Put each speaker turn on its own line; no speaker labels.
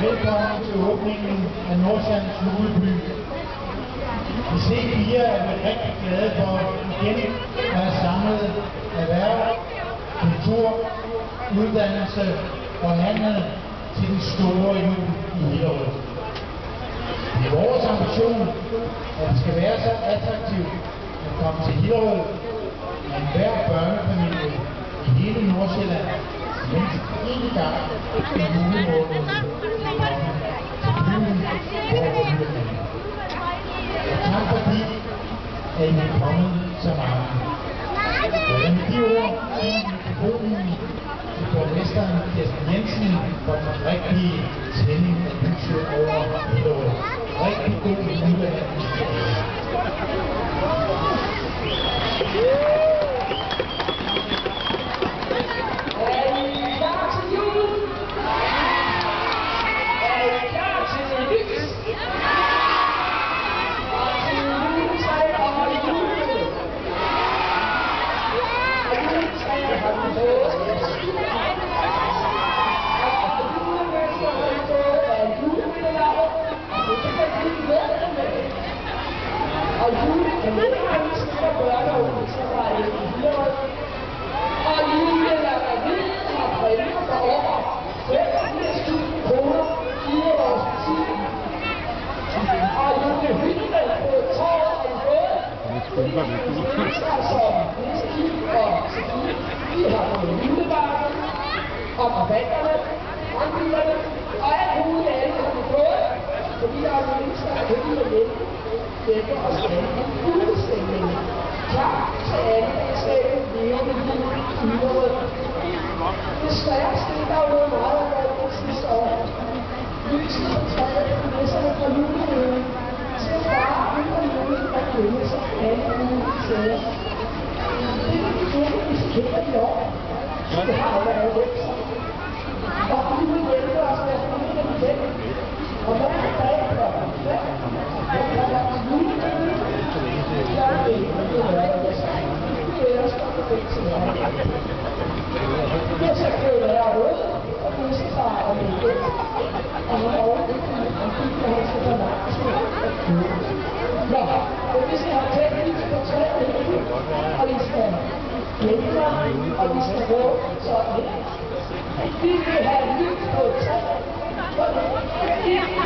velkommen til åbningen af Nordsjællands juleby. Vi ser fire er vi rigtig glade for igen at have samlet erhverv, kultur, uddannelse og handel til den store jul i Hillerød. Det er vores ambition, at det skal være så attraktivt at komme til Hillerød, at hver børnefamilie i hele Nordsjælland
Vielen Thank you. Yeah. Som Niski og Sofie, har fået julebakken og rabatterne, brandbilerne og alt muligt andet har vi fået, fordi der er minister, der kan hjælpe hjælpe os med en julestemning. Tak til alle, risikere i år. Det har Thank you.